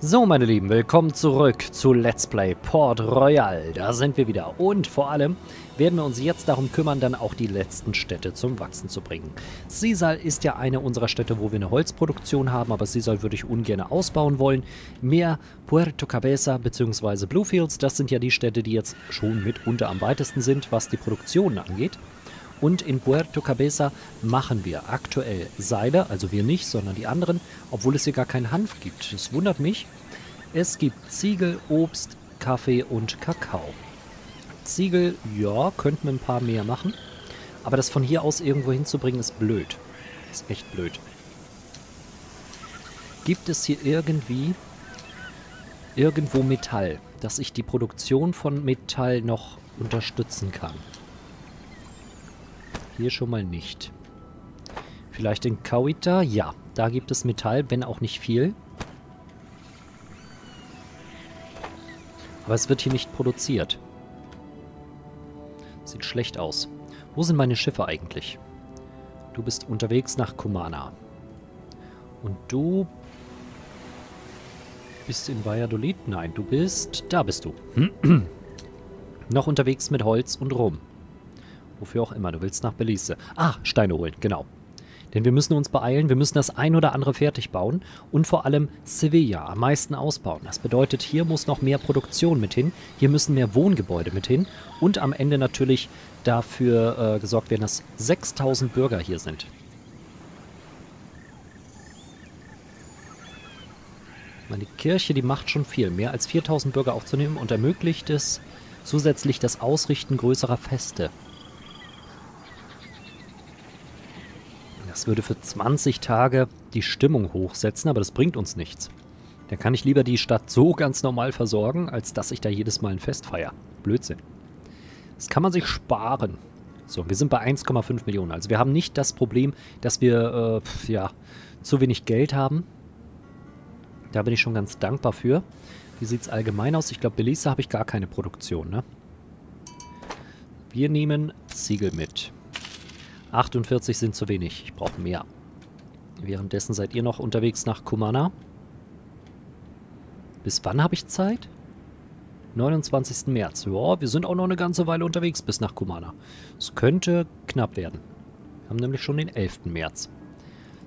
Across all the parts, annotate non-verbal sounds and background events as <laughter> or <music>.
So, meine Lieben, willkommen zurück zu Let's Play Port Royal. Da sind wir wieder. Und vor allem werden wir uns jetzt darum kümmern, dann auch die letzten Städte zum Wachsen zu bringen. Sisal ist ja eine unserer Städte, wo wir eine Holzproduktion haben, aber Sisal würde ich ungern ausbauen wollen. Mehr Puerto Cabeza bzw. Bluefields, das sind ja die Städte, die jetzt schon mitunter am weitesten sind, was die Produktionen angeht. Und in Puerto Cabeza machen wir aktuell Seile, also wir nicht, sondern die anderen, obwohl es hier gar keinen Hanf gibt. Das wundert mich. Es gibt Ziegel, Obst, Kaffee und Kakao. Ziegel, ja, könnten wir ein paar mehr machen. Aber das von hier aus irgendwo hinzubringen, ist blöd. Ist echt blöd. Gibt es hier irgendwie irgendwo Metall, dass ich die Produktion von Metall noch unterstützen kann? Hier schon mal nicht. Vielleicht in Kauita? Ja, da gibt es Metall, wenn auch nicht viel. Aber es wird hier nicht produziert. Sieht schlecht aus. Wo sind meine Schiffe eigentlich? Du bist unterwegs nach Kumana. Und du bist in Valladolid? Nein, du bist... Da bist du. <clears throat> Noch unterwegs mit Holz und Rum. Wofür auch immer. Du willst nach Belize. Ah, Steine holen, genau. Denn wir müssen uns beeilen, wir müssen das ein oder andere fertig bauen und vor allem Sevilla am meisten ausbauen. Das bedeutet, hier muss noch mehr Produktion mit hin, hier müssen mehr Wohngebäude mit hin und am Ende natürlich dafür äh, gesorgt werden, dass 6000 Bürger hier sind. Die Kirche, die macht schon viel. Mehr als 4000 Bürger aufzunehmen und ermöglicht es zusätzlich das Ausrichten größerer Feste. Das würde für 20 Tage die Stimmung hochsetzen, aber das bringt uns nichts. Dann kann ich lieber die Stadt so ganz normal versorgen, als dass ich da jedes Mal ein Fest feiere. Blödsinn. Das kann man sich sparen. So, wir sind bei 1,5 Millionen. Also wir haben nicht das Problem, dass wir, äh, ja, zu wenig Geld haben. Da bin ich schon ganz dankbar für. Wie sieht es allgemein aus? Ich glaube, Belize habe ich gar keine Produktion, ne? Wir nehmen Ziegel mit. 48 sind zu wenig. Ich brauche mehr. Währenddessen seid ihr noch unterwegs nach Kumana. Bis wann habe ich Zeit? 29. März. Ja, wir sind auch noch eine ganze Weile unterwegs bis nach Kumana. Es könnte knapp werden. Wir haben nämlich schon den 11. März.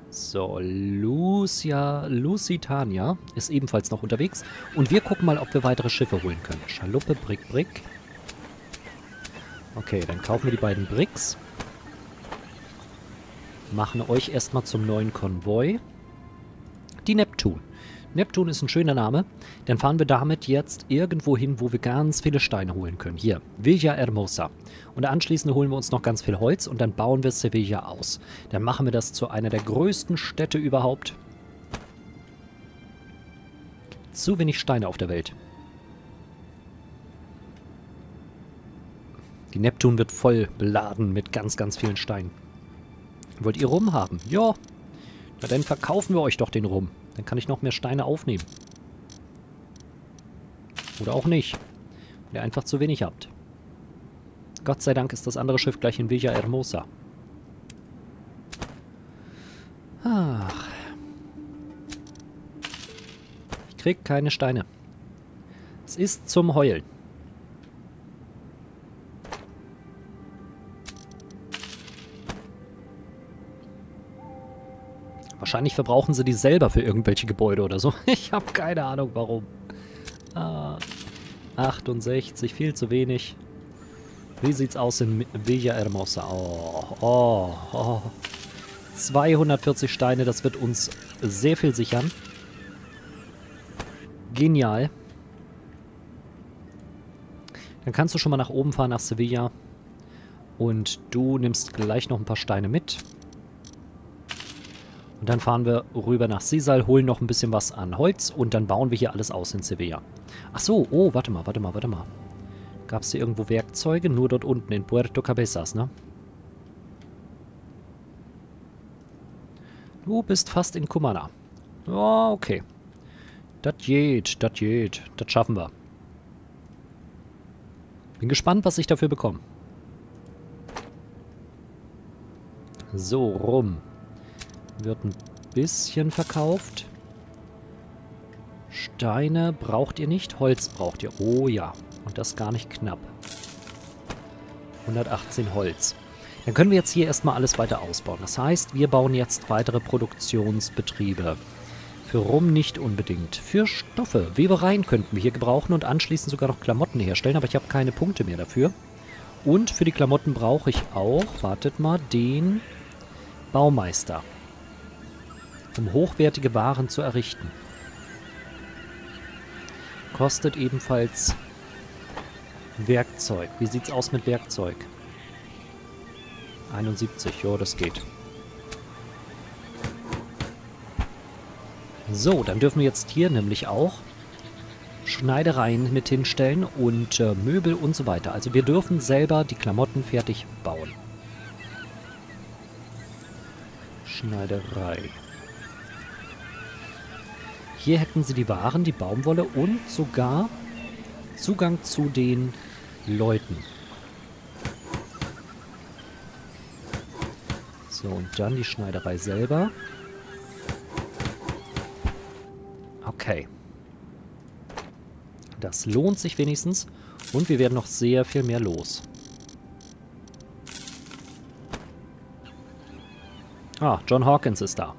So, Lucia, Lusitania ist ebenfalls noch unterwegs. Und wir gucken mal, ob wir weitere Schiffe holen können. Schaluppe, Brick, Brick. Okay, dann kaufen wir die beiden Bricks machen euch erstmal zum neuen Konvoi. Die Neptun. Neptun ist ein schöner Name. Dann fahren wir damit jetzt irgendwo hin, wo wir ganz viele Steine holen können. Hier, Villa Hermosa. Und anschließend holen wir uns noch ganz viel Holz und dann bauen wir Sevilla aus. Dann machen wir das zu einer der größten Städte überhaupt. Zu wenig Steine auf der Welt. Die Neptun wird voll beladen mit ganz, ganz vielen Steinen. Wollt ihr Rum haben? Ja. Na dann verkaufen wir euch doch den Rum. Dann kann ich noch mehr Steine aufnehmen. Oder auch nicht. Wenn ihr einfach zu wenig habt. Gott sei Dank ist das andere Schiff gleich in Villa Hermosa. Ach. Ich krieg keine Steine. Es ist zum Heulen. Wahrscheinlich verbrauchen sie die selber für irgendwelche Gebäude oder so. <laughs> Ich habe keine Ahnung, warum. Ah, 68, viel zu wenig. Wie sieht's aus in Villa Hermosa? Oh, oh, oh. 240 Steine, das wird uns sehr viel sichern. Genial. Dann kannst du schon mal nach oben fahren, nach Sevilla. Und du nimmst gleich noch ein paar Steine mit. Und dann fahren wir rüber nach Sisal, holen noch ein bisschen was an Holz und dann bauen wir hier alles aus in Sevilla. Ach so, oh, warte mal, warte mal, warte mal. Gab es hier irgendwo Werkzeuge? Nur dort unten in Puerto Cabezas, ne? Du bist fast in Kumana. Ja, okay. Das geht, das geht. Das schaffen wir. Bin gespannt, was ich dafür bekomme. So, rum. Wird ein bisschen verkauft. Steine braucht ihr nicht, Holz braucht ihr. Oh ja, und das gar nicht knapp. 118 Holz. Dann können wir jetzt hier erstmal alles weiter ausbauen. Das heißt, wir bauen jetzt weitere Produktionsbetriebe. Für Rum nicht unbedingt. Für Stoffe. Webereien könnten wir hier gebrauchen und anschließend sogar noch Klamotten herstellen, aber ich habe keine Punkte mehr dafür. Und für die Klamotten brauche ich auch, wartet mal, den Baumeister. Um hochwertige Waren zu errichten. Kostet ebenfalls Werkzeug. Wie sieht's aus mit Werkzeug? 71, jo, das geht. So, dann dürfen wir jetzt hier nämlich auch Schneidereien mit hinstellen und äh, Möbel und so weiter. Also wir dürfen selber die Klamotten fertig bauen. Schneiderei. Hier hätten sie die Waren, die Baumwolle und sogar Zugang zu den Leuten. So, und dann die Schneiderei selber. Okay. Das lohnt sich wenigstens. Und wir werden noch sehr viel mehr los. Ah, John Hawkins ist da.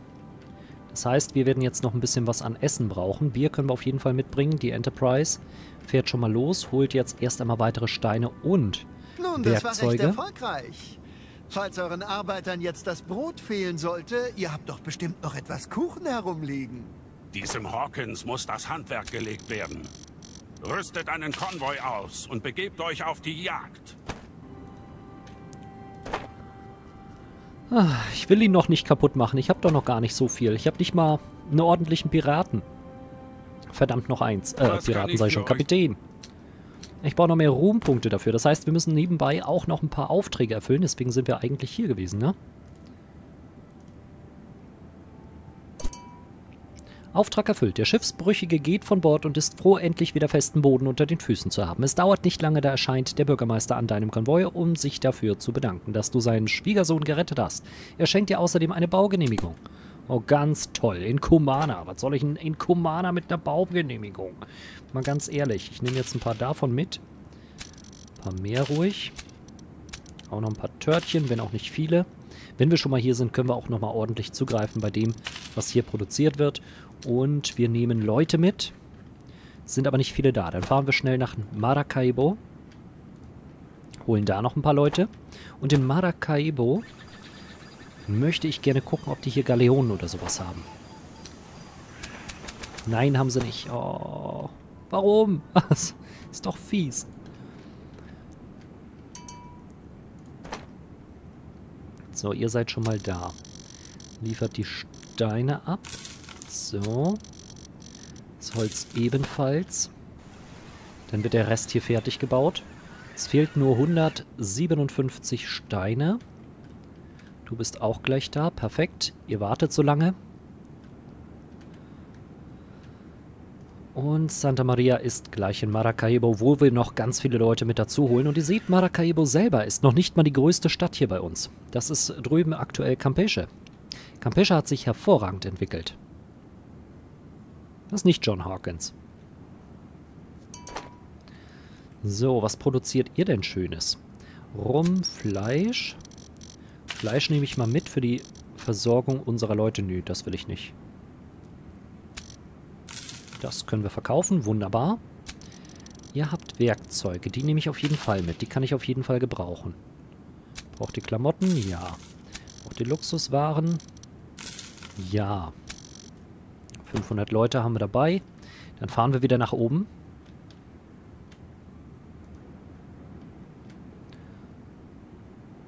Das heißt, wir werden jetzt noch ein bisschen was an Essen brauchen. Bier können wir auf jeden Fall mitbringen. Die Enterprise fährt schon mal los, holt jetzt erst einmal weitere Steine und Nun, das Werkzeuge. war recht erfolgreich. Falls euren Arbeitern jetzt das Brot fehlen sollte, ihr habt doch bestimmt noch etwas Kuchen herumliegen. Diesem Hawkins muss das Handwerk gelegt werden. Rüstet einen Konvoi aus und begebt euch auf die Jagd. Ich will ihn noch nicht kaputt machen. Ich habe doch noch gar nicht so viel. Ich habe nicht mal einen ordentlichen Piraten. Verdammt, noch eins. Äh, Piraten sei schon. Kapitän. Ich brauche noch mehr Ruhmpunkte dafür. Das heißt, wir müssen nebenbei auch noch ein paar Aufträge erfüllen. Deswegen sind wir eigentlich hier gewesen, ne? Auftrag erfüllt. Der Schiffsbrüchige geht von Bord und ist froh, endlich wieder festen Boden unter den Füßen zu haben. Es dauert nicht lange, da erscheint der Bürgermeister an deinem Konvoi, um sich dafür zu bedanken, dass du seinen Schwiegersohn gerettet hast. Er schenkt dir außerdem eine Baugenehmigung. Oh, ganz toll. In Kumana. Was soll ich denn in Kumana mit einer Baugenehmigung? Mal ganz ehrlich, ich nehme jetzt ein paar davon mit. Ein paar mehr ruhig. Auch noch ein paar Törtchen, wenn auch nicht viele. Wenn wir schon mal hier sind, können wir auch nochmal ordentlich zugreifen bei dem, was hier produziert wird. Und wir nehmen Leute mit. Sind aber nicht viele da. Dann fahren wir schnell nach Maracaibo. Holen da noch ein paar Leute. Und in Maracaibo möchte ich gerne gucken, ob die hier Galeonen oder sowas haben. Nein, haben sie nicht. Oh, warum? <laughs> Ist doch fies. So, ihr seid schon mal da. Liefert die Steine ab. So. Das Holz ebenfalls. Dann wird der Rest hier fertig gebaut. Es fehlt nur 157 Steine. Du bist auch gleich da. Perfekt. Ihr wartet so lange. Und Santa Maria ist gleich in Maracaibo, wo wir noch ganz viele Leute mit dazu holen. Und ihr seht, Maracaibo selber ist noch nicht mal die größte Stadt hier bei uns. Das ist drüben aktuell Campeche. Campeche hat sich hervorragend entwickelt. Das ist nicht John Hawkins. So, was produziert ihr denn Schönes? Rum, Fleisch. Fleisch nehme ich mal mit für die Versorgung unserer Leute. Nö, das will ich nicht. Das können wir verkaufen. Wunderbar. Ihr habt Werkzeuge. Die nehme ich auf jeden Fall mit. Die kann ich auf jeden Fall gebrauchen. Braucht ihr Klamotten? Ja. Braucht ihr Luxuswaren? Ja. 500 Leute haben wir dabei. Dann fahren wir wieder nach oben.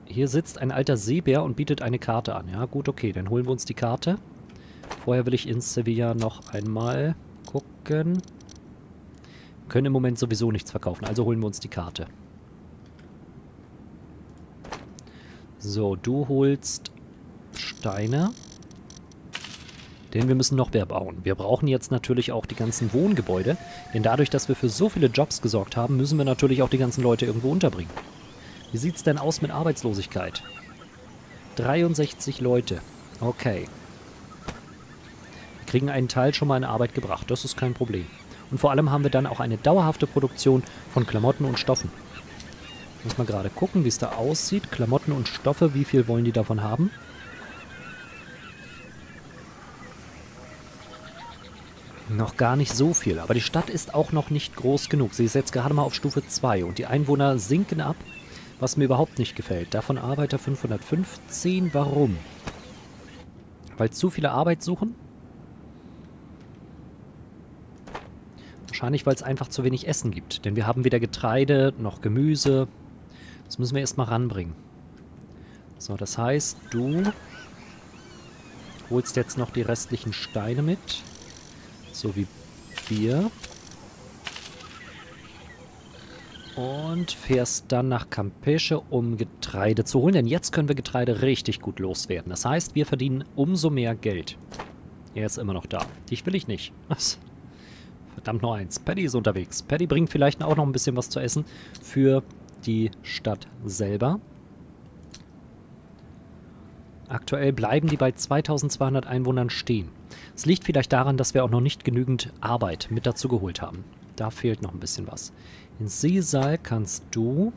Hier sitzt ein alter Seebär und bietet eine Karte an. Ja, gut, okay. Dann holen wir uns die Karte. Vorher will ich in Sevilla noch einmal gucken. können im Moment sowieso nichts verkaufen, also holen wir uns die Karte. So, du holst Steine. Denn wir müssen noch mehr bauen. Wir brauchen jetzt natürlich auch die ganzen Wohngebäude. Denn dadurch, dass wir für so viele Jobs gesorgt haben, müssen wir natürlich auch die ganzen Leute irgendwo unterbringen. Wie sieht es denn aus mit Arbeitslosigkeit? 63 Leute. Okay kriegen einen Teil schon mal in Arbeit gebracht. Das ist kein Problem. Und vor allem haben wir dann auch eine dauerhafte Produktion von Klamotten und Stoffen. Muss mal gerade gucken, wie es da aussieht. Klamotten und Stoffe, wie viel wollen die davon haben? Noch gar nicht so viel, aber die Stadt ist auch noch nicht groß genug. Sie ist jetzt gerade mal auf Stufe 2 und die Einwohner sinken ab, was mir überhaupt nicht gefällt. Davon Arbeiter 515. Warum? Weil zu viele Arbeit suchen? Wahrscheinlich, weil es einfach zu wenig Essen gibt. Denn wir haben weder Getreide noch Gemüse. Das müssen wir erstmal ranbringen. So, das heißt, du holst jetzt noch die restlichen Steine mit. So wie wir. Und fährst dann nach Campeche, um Getreide zu holen. Denn jetzt können wir Getreide richtig gut loswerden. Das heißt, wir verdienen umso mehr Geld. Er ist immer noch da. Dich will ich nicht. Was? <laughs> Verdammt nur eins. Paddy ist unterwegs. Paddy bringt vielleicht auch noch ein bisschen was zu essen für die Stadt selber. Aktuell bleiben die bei 2200 Einwohnern stehen. Es liegt vielleicht daran, dass wir auch noch nicht genügend Arbeit mit dazu geholt haben. Da fehlt noch ein bisschen was. In Seesaal kannst du...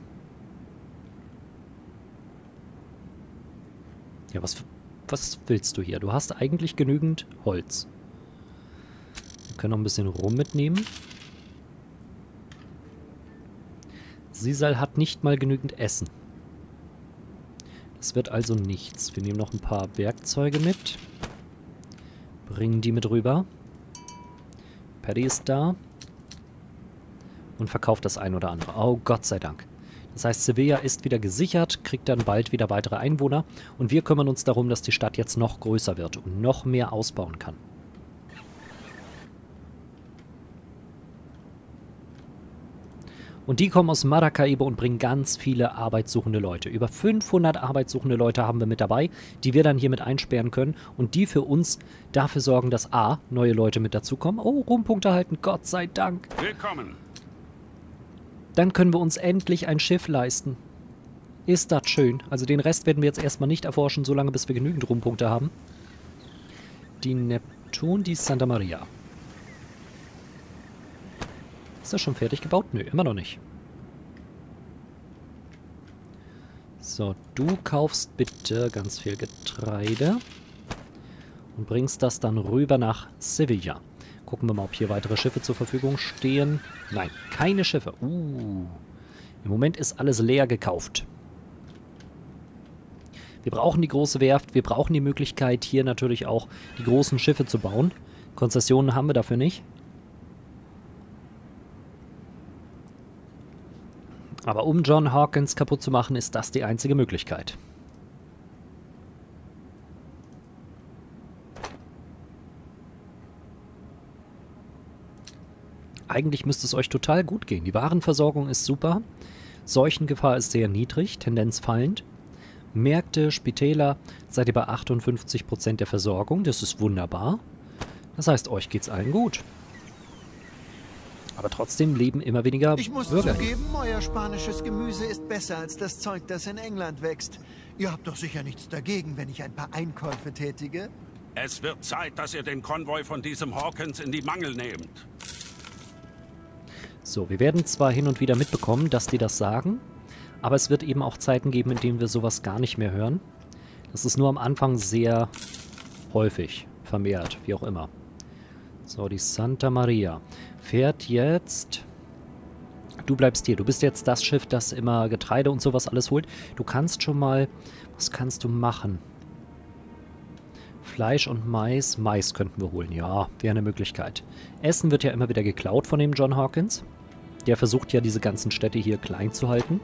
Ja, was, was willst du hier? Du hast eigentlich genügend Holz. Können noch ein bisschen Rum mitnehmen. Sisal hat nicht mal genügend Essen. Das wird also nichts. Wir nehmen noch ein paar Werkzeuge mit. Bringen die mit rüber. Paddy ist da. Und verkauft das ein oder andere. Oh, Gott sei Dank. Das heißt, Sevilla ist wieder gesichert, kriegt dann bald wieder weitere Einwohner. Und wir kümmern uns darum, dass die Stadt jetzt noch größer wird und noch mehr ausbauen kann. Und die kommen aus Maracaibo und bringen ganz viele arbeitssuchende Leute. Über 500 arbeitssuchende Leute haben wir mit dabei, die wir dann hier mit einsperren können und die für uns dafür sorgen, dass A, neue Leute mit dazukommen. Oh, Ruhmpunkte halten, Gott sei Dank. Willkommen. Dann können wir uns endlich ein Schiff leisten. Ist das schön. Also den Rest werden wir jetzt erstmal nicht erforschen, solange bis wir genügend Ruhmpunkte haben. Die Neptun, die Santa Maria. Ist das schon fertig gebaut? Nö, immer noch nicht. So, du kaufst bitte ganz viel Getreide und bringst das dann rüber nach Sevilla. Gucken wir mal, ob hier weitere Schiffe zur Verfügung stehen. Nein, keine Schiffe. Uh, Im Moment ist alles leer gekauft. Wir brauchen die große Werft, wir brauchen die Möglichkeit, hier natürlich auch die großen Schiffe zu bauen. Konzessionen haben wir dafür nicht. Aber um John Hawkins kaputt zu machen, ist das die einzige Möglichkeit. Eigentlich müsste es euch total gut gehen. Die Warenversorgung ist super. Seuchengefahr ist sehr niedrig, Tendenz fallend. Märkte, Spitäler, seid ihr bei 58% der Versorgung. Das ist wunderbar. Das heißt, euch geht's allen gut. Aber trotzdem leben immer weniger Ich muss Bürger. zugeben, euer spanisches Gemüse ist besser als das Zeug, das in England wächst. Ihr habt doch sicher nichts dagegen, wenn ich ein paar Einkäufe tätige? Es wird Zeit, dass ihr den Konvoi von diesem Hawkins in die Mangel nehmt. So, wir werden zwar hin und wieder mitbekommen, dass die das sagen, aber es wird eben auch Zeiten geben, in denen wir sowas gar nicht mehr hören. Das ist nur am Anfang sehr häufig, vermehrt, wie auch immer. So, die Santa Maria fährt jetzt... Du bleibst hier. Du bist jetzt das Schiff, das immer Getreide und sowas alles holt. Du kannst schon mal... Was kannst du machen? Fleisch und Mais. Mais könnten wir holen. Ja, wäre eine Möglichkeit. Essen wird ja immer wieder geklaut von dem John Hawkins. Der versucht ja, diese ganzen Städte hier klein zu halten.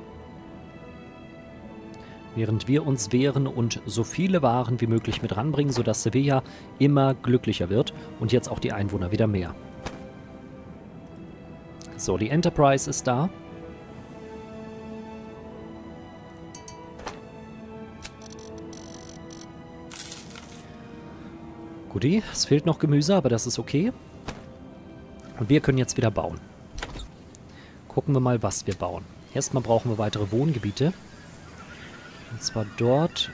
Während wir uns wehren und so viele Waren wie möglich mit ranbringen, sodass Sevilla immer glücklicher wird und jetzt auch die Einwohner wieder mehr. So, die Enterprise ist da. Guti, es fehlt noch Gemüse, aber das ist okay. Und wir können jetzt wieder bauen. Gucken wir mal, was wir bauen. Erstmal brauchen wir weitere Wohngebiete. Und zwar dort,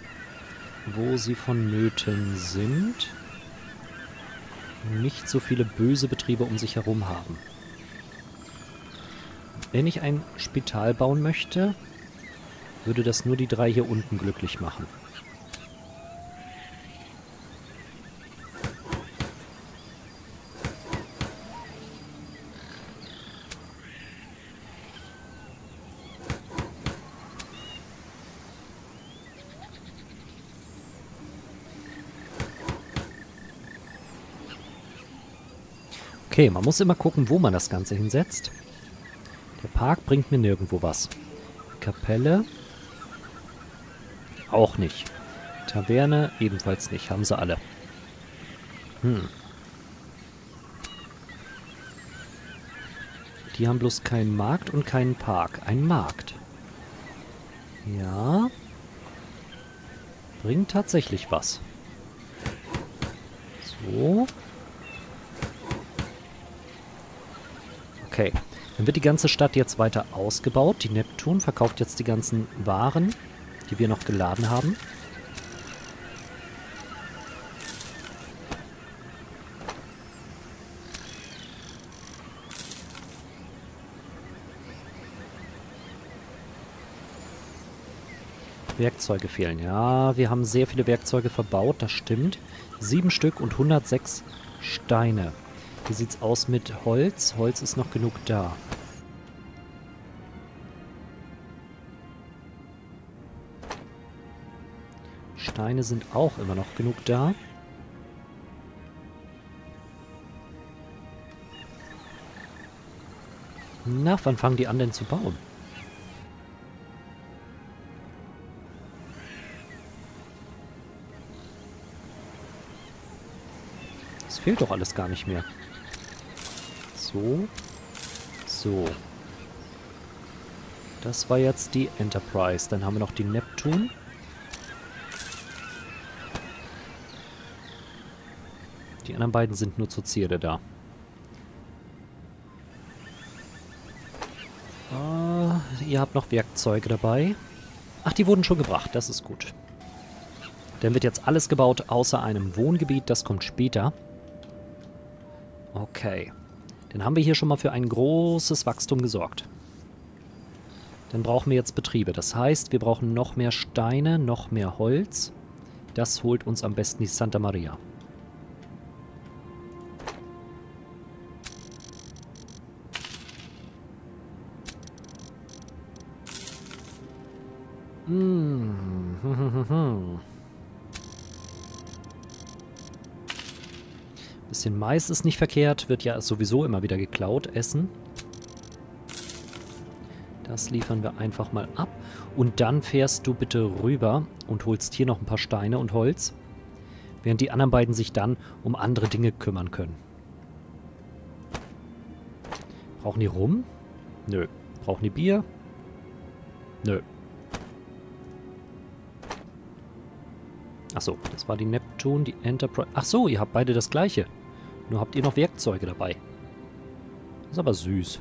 wo sie vonnöten sind. nicht so viele böse Betriebe um sich herum haben. Wenn ich ein Spital bauen möchte, würde das nur die drei hier unten glücklich machen. Okay, man muss immer gucken, wo man das Ganze hinsetzt. Der Park bringt mir nirgendwo was. Kapelle. Auch nicht. Taverne ebenfalls nicht. Haben sie alle. Hm. Die haben bloß keinen Markt und keinen Park. Ein Markt. Ja. Bringt tatsächlich was. So. Okay. Dann wird die ganze Stadt jetzt weiter ausgebaut. Die Neptun verkauft jetzt die ganzen Waren, die wir noch geladen haben. Werkzeuge fehlen. Ja, wir haben sehr viele Werkzeuge verbaut, das stimmt. Sieben Stück und 106 Steine. Wie sieht's aus mit Holz? Holz ist noch genug da. Steine sind auch immer noch genug da. Na, wann fangen die an denn zu bauen? Es fehlt doch alles gar nicht mehr. So. So. Das war jetzt die Enterprise. Dann haben wir noch die Neptun. Die anderen beiden sind nur zur Zierde da. Uh, ihr habt noch Werkzeuge dabei. Ach, die wurden schon gebracht. Das ist gut. Dann wird jetzt alles gebaut, außer einem Wohngebiet. Das kommt später. Okay. Dann haben wir hier schon mal für ein großes Wachstum gesorgt. Dann brauchen wir jetzt Betriebe. Das heißt, wir brauchen noch mehr Steine, noch mehr Holz. Das holt uns am besten die Santa Maria. Bisschen Mais ist nicht verkehrt, wird ja sowieso immer wieder geklaut, Essen. Das liefern wir einfach mal ab. Und dann fährst du bitte rüber und holst hier noch ein paar Steine und Holz. Während die anderen beiden sich dann um andere Dinge kümmern können. Brauchen die Rum? Nö. Brauchen die Bier? Nö. Achso, das war die Neptune, die Enterprise. Achso, ihr habt beide das gleiche. Nur habt ihr noch Werkzeuge dabei. Ist aber süß.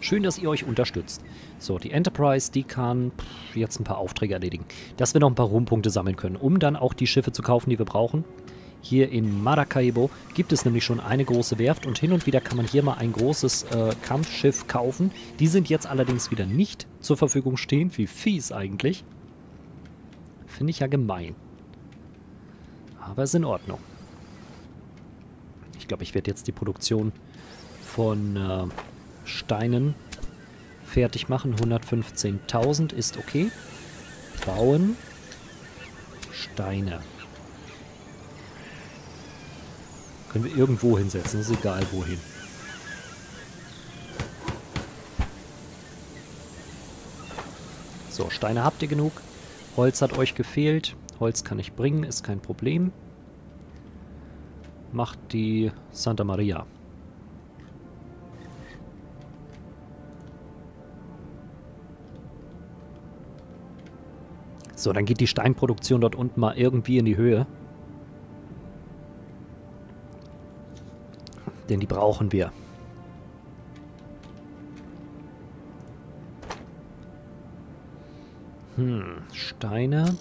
Schön, dass ihr euch unterstützt. So, die Enterprise, die kann jetzt ein paar Aufträge erledigen. Dass wir noch ein paar Ruhmpunkte sammeln können, um dann auch die Schiffe zu kaufen, die wir brauchen. Hier in Maracaibo gibt es nämlich schon eine große Werft und hin und wieder kann man hier mal ein großes äh, Kampfschiff kaufen. Die sind jetzt allerdings wieder nicht zur Verfügung stehen. Wie fies eigentlich. Finde ich ja gemein. Aber ist in Ordnung. Ich glaube, ich werde jetzt die Produktion von äh, Steinen fertig machen. 115.000 ist okay. Bauen. Steine. Können wir irgendwo hinsetzen, ist egal wohin. So, Steine habt ihr genug. Holz hat euch gefehlt. Holz kann ich bringen, ist kein Problem macht die Santa Maria. So, dann geht die Steinproduktion dort unten mal irgendwie in die Höhe. Denn die brauchen wir. Hm, Steine.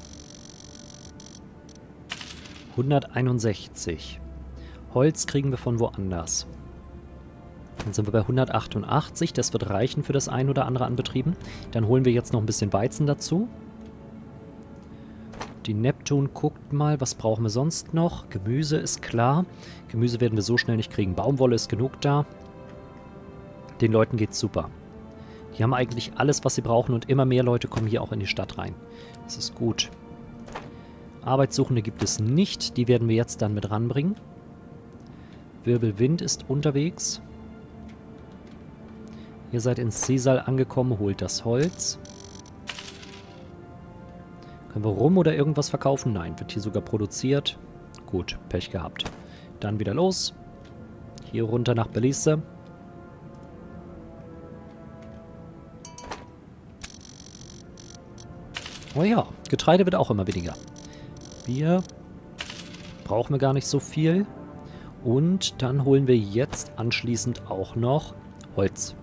161. Holz kriegen wir von woanders. Dann sind wir bei 188. Das wird reichen für das ein oder andere an Betrieben. Dann holen wir jetzt noch ein bisschen Weizen dazu. Die Neptun guckt mal, was brauchen wir sonst noch? Gemüse ist klar. Gemüse werden wir so schnell nicht kriegen. Baumwolle ist genug da. Den Leuten geht's super. Die haben eigentlich alles, was sie brauchen und immer mehr Leute kommen hier auch in die Stadt rein. Das ist gut. Arbeitssuchende gibt es nicht. Die werden wir jetzt dann mit ranbringen. Wirbelwind ist unterwegs. Ihr seid in Sesal angekommen, holt das Holz. Können wir rum oder irgendwas verkaufen? Nein, wird hier sogar produziert. Gut, Pech gehabt. Dann wieder los. Hier runter nach Belize. Oh ja, Getreide wird auch immer weniger. Bier brauchen wir gar nicht so viel. Und dann holen wir jetzt anschließend auch noch Holz.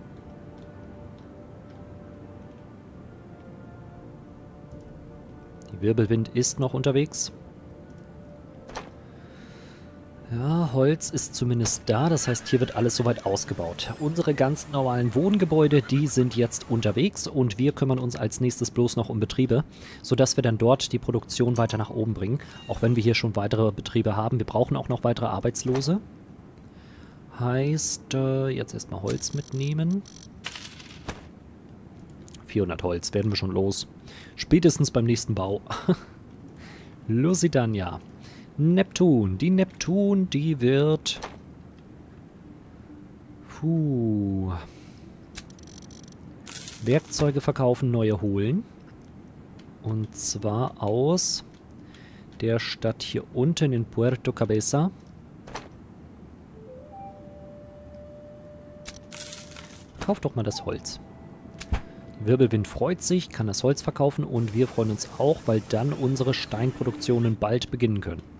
Die Wirbelwind ist noch unterwegs. Ja, Holz ist zumindest da, das heißt, hier wird alles soweit ausgebaut. Unsere ganz normalen Wohngebäude, die sind jetzt unterwegs und wir kümmern uns als nächstes bloß noch um Betriebe, sodass wir dann dort die Produktion weiter nach oben bringen, auch wenn wir hier schon weitere Betriebe haben. Wir brauchen auch noch weitere Arbeitslose. Heißt, äh, jetzt erstmal Holz mitnehmen. 400 Holz, werden wir schon los. Spätestens beim nächsten Bau. <laughs> Lusitania. Neptun. Die Neptun, die wird... Puh. Werkzeuge verkaufen, neue holen. Und zwar aus der Stadt hier unten in Puerto Cabeza. Kauf doch mal das Holz. Wirbelwind freut sich, kann das Holz verkaufen und wir freuen uns auch, weil dann unsere Steinproduktionen bald beginnen können.